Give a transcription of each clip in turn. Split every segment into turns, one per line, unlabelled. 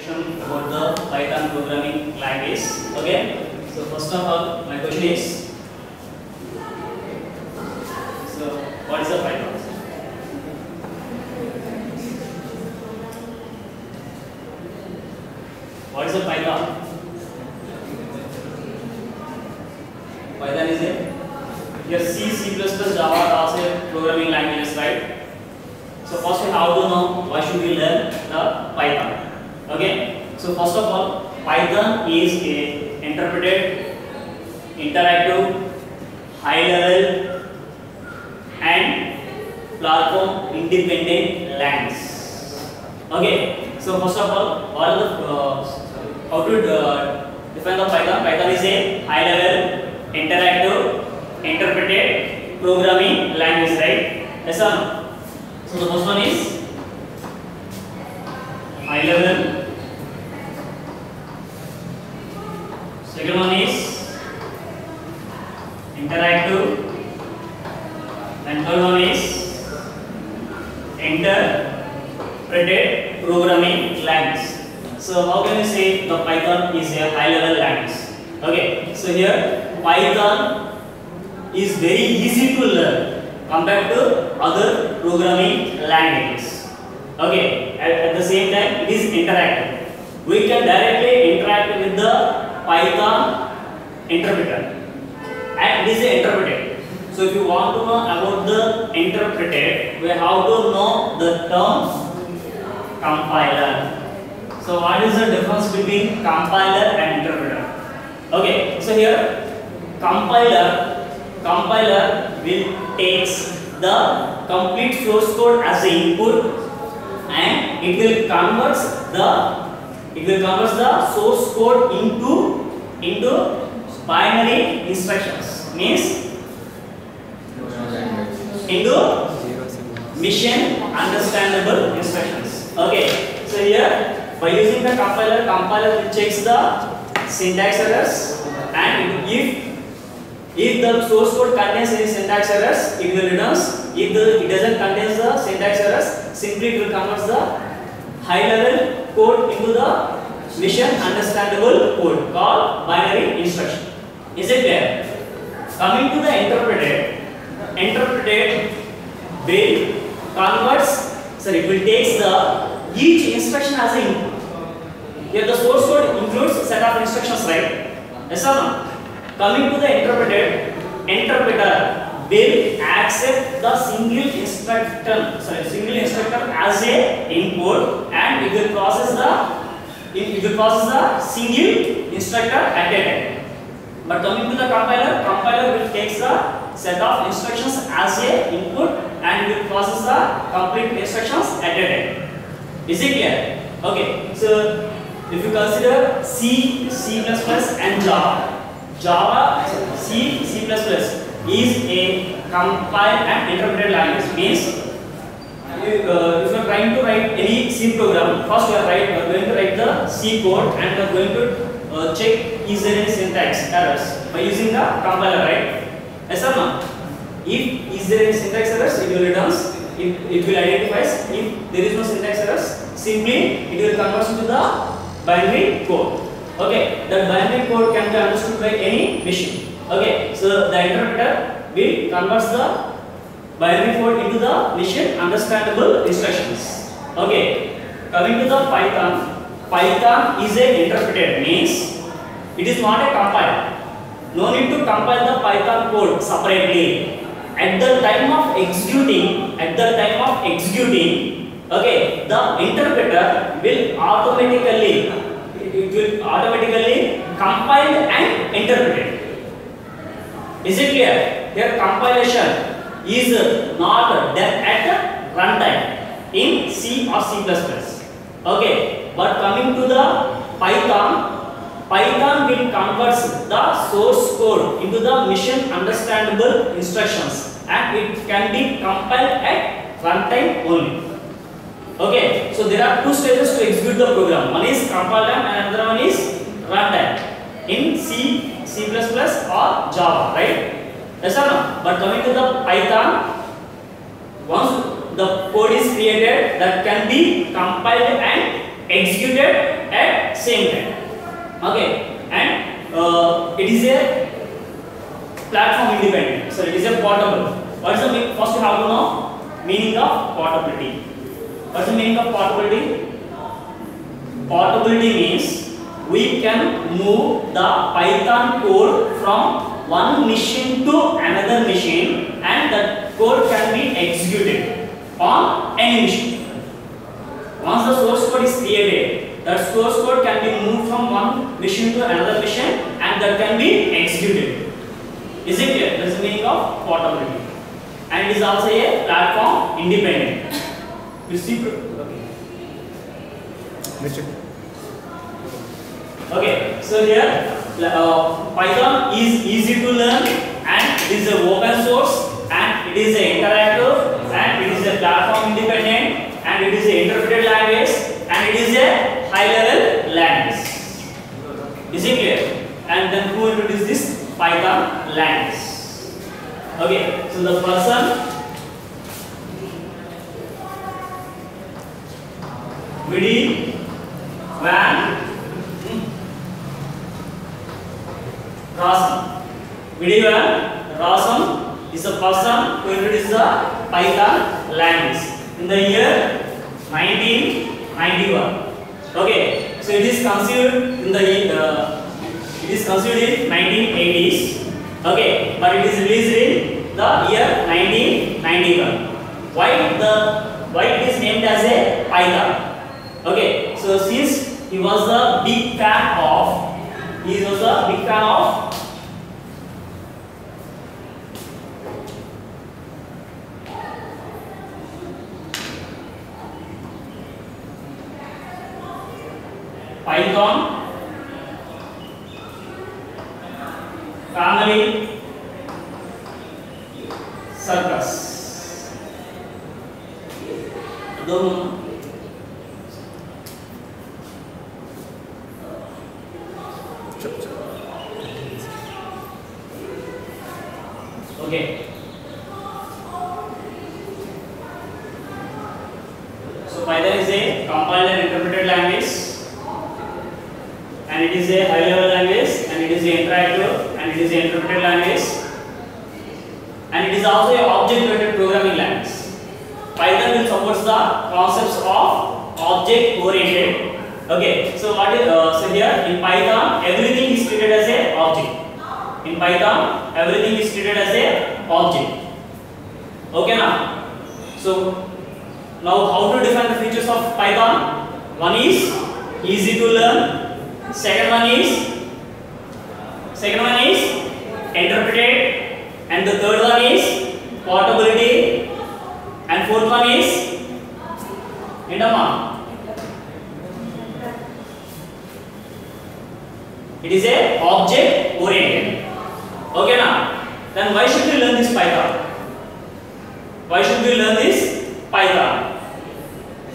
introduction about the Python programming language. Okay. So first of all, my question is, so what is the Python? What is the Python? Python is a your C, C++, Java are also programming languages, right? So first we have to know why should we learn the Python. Okay. So first of all, Python is a interpreted, interactive, high level and platform independent language. Okay. So first of all, are the uh, how to uh, define the Python? Python is a high level, interactive, interpreted programming language, right? Yes no? So the first one is high level. Second one is interactive. And third one is interpreted programming language. So how can you say the Python is a high level language? Okay, so here Python is very easy to learn compared to other programming languages. Okay, at, at the same time it is interactive. We can directly interact with the Python interpreter and it is interpreted. So if you want to know about the interpreted, we have to know the term compiler. So what is the difference between compiler and interpreter? Okay, so here compiler compiler will takes the complete source code as the input and it will converts the it will converts the source code into binary instructions. Means? Into mission? Understandable instructions. Okay so here by using the compiler compiler checks the syntax errors. And if if the source code contains any syntax errors, it will returns. If the, it doesn't contain the syntax errors, simply it will convert the high level code into the mission understandable code called binary instruction. Is it clear? Coming to the interpreted, interpreted will converts, sorry, it will takes the each instruction as input. Here the source code includes set of instructions, right? Yes or no? Coming to the interpreted, interpreter will accept the single instruction, sorry, single instructor as a input, and it will process the it will process the single instructor at a time. But coming to the compiler, compiler will take the set of instructions as a input, and will process the complete instructions at a time. Is it clear? Okay. So if you consider C, C++, and Java. Java, C, C++ is a compiled and interpreted language. Means, uh, if you are trying to write any C program, first you are, write, you are going to write the C code and you are going to uh, check is there any syntax errors by using the compiler, right? Yes or no? If is there any syntax errors, it will returns. It, it will identify if there is no syntax errors. Simply, it will convert to the binary code. Okay, that binary code can be understood by any machine. Okay, so the interpreter will convert the binary code into the machine understandable instructions. Okay, coming to the Python. Python is a interpreted means it is not a compiler. No need to compile the Python code separately. At the time of executing, at the time of executing, okay, the interpreter will automatically it will automatically compile and interpret it. Is it clear? Here compilation is not done at runtime in C or C++. Okay, but coming to the Python, Python will convert the source code into the machine understandable instructions and it can be compiled at runtime only. Okay, so there are two stages to execute the program. One is compile time and another one is runtime in C, C++ or Java, right? Yes or no? But coming to the Python, once the code is created that can be compiled executed at same time. Okay and uh, it is a platform independent. So it is a portable. What is the mean first you have to know meaning of portability. What's the meaning of portability? Portability means we can move the python code from one machine to another machine and that code can be executed on any machine once the source code is created that source code can be moved from one machine to another machine and that can be executed. Is it clear? That is the meaning of portability. And it is also a platform independent. You see okay. Okay, so here uh, Python is easy to learn and it is a open source and it is a interactive and it is a platform independent and it is a interpreted language and it is a high level language. Is it clear? And then who introduced this Python language? Okay, so the person Vidi Van Rossum. Vidivan Rossum is a person who introduced the Python language in the year 1991. Okay, so it is conceived in the uh, it is conceived in 1980s. Okay, but it is released in the year 1991. Why the why it is named as a Python? Okay, so since he was a big fan of he was a big fan of Python family circus दोनों Okay. So Python is a compiled and interpreted language language and it is also a object oriented programming language. Python will support the concepts of object oriented. Okay, so what is uh, so here in Python everything is treated as a object. In Python, everything is treated as a object. Okay now. So now how to define the features of Python? One is easy to learn. Second one is second one is interpreted, and the third one is portability, and fourth one is Indama. It is a object oriented. Okay now. Then why should we learn this Python? Why should we learn this Python?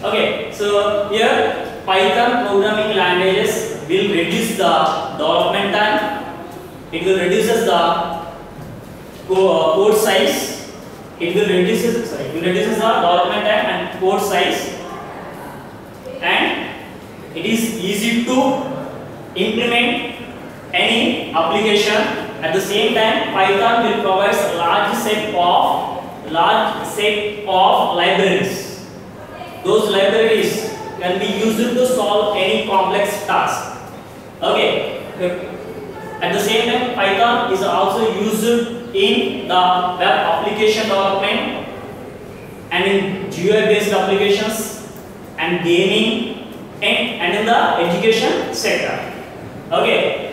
Okay, so here Python programming languages will reduce the development time. It will reduces the co- uh, code size. It will reduces sorry, it will reduces the development time and code size. And it is easy to implement any application at the same time, Python will provide a large set of large set of libraries. Those libraries can be used to solve any complex task. Okay. At the same time, Python is also used in the web application development and in GUI-based applications and gaming and, and in the education sector. Okay.